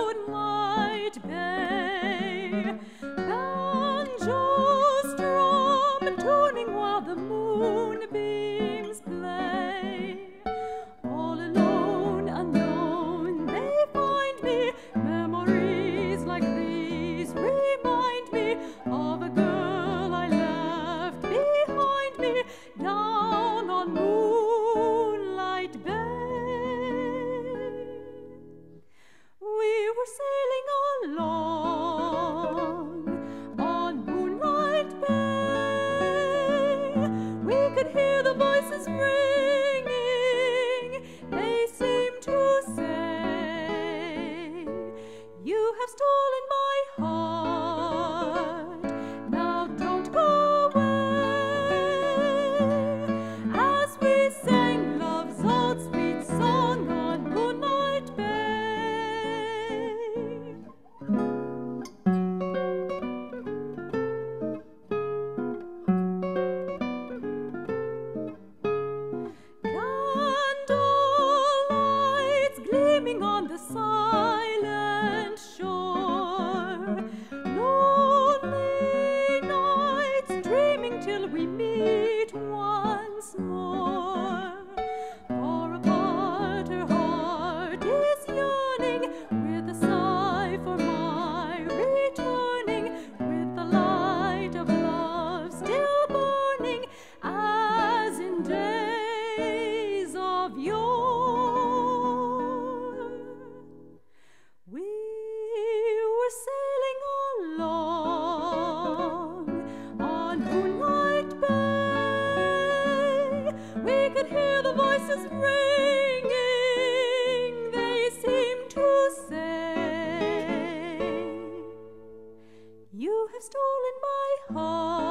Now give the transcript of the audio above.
moonlight. along on Moonlight Bay. We could hear the voices ringing. They sleeping on the silent shore. Lonely nights dreaming till we meet once more. Could hear the voices ringing. They seemed to say, You have stolen my heart.